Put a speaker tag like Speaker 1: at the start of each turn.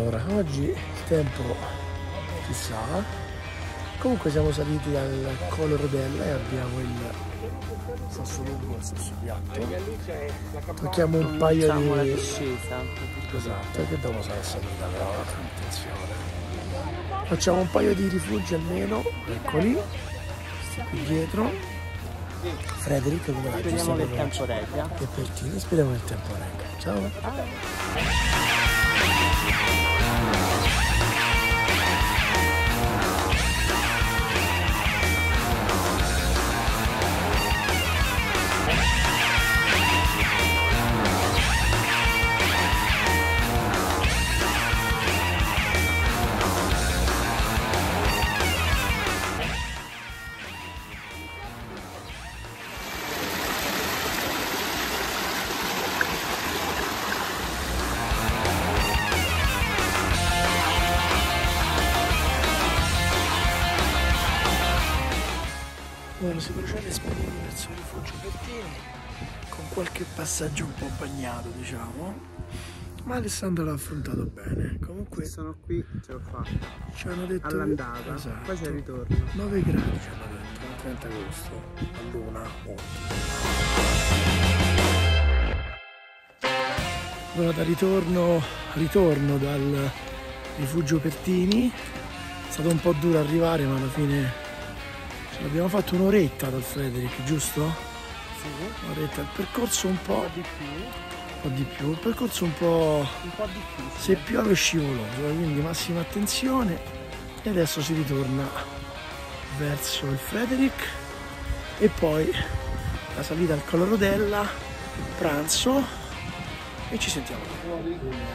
Speaker 1: oggi il tempo chissà. Comunque siamo saliti al Colo Rodella e abbiamo il sasso lungo al sasso piatto. Tocchiamo un paio
Speaker 2: Facciamo la
Speaker 1: di...
Speaker 2: discesa.
Speaker 1: Esatto, che dopo sarà salita però, attenzione. Facciamo un paio di rifugi almeno, eccoli, qui dietro. Frederick, come la
Speaker 2: Speriamo che il tempo regga.
Speaker 1: E per te, speriamo che il tempo regga. Ciao. うん。Si procede spediti verso il rifugio Pertini con qualche passaggio un po' bagnato, diciamo. Ma Alessandro l'ha affrontato bene. Comunque
Speaker 2: Sono qui, ce l'ho fatta.
Speaker 1: ci hanno detto
Speaker 2: All'andata,
Speaker 1: Esatto.
Speaker 2: poi c'è il ritorno.
Speaker 1: 9 gradi ci hanno detto, il 30 agosto, a luna 11. Allora da ritorno, ritorno dal rifugio Pertini, è stato un po' duro arrivare ma alla fine ce l'abbiamo fatto un'oretta dal Frederick, giusto?
Speaker 2: Sì,
Speaker 1: Un'oretta, il percorso un po',
Speaker 2: un po' di più,
Speaker 1: un po' di più, il percorso un po'
Speaker 2: un po' difficile.
Speaker 1: se piove scivoloso, quindi massima attenzione e adesso si ritorna verso il Frederick e poi la salita al Collo Rodella, pranzo e ci sentiamo dopo.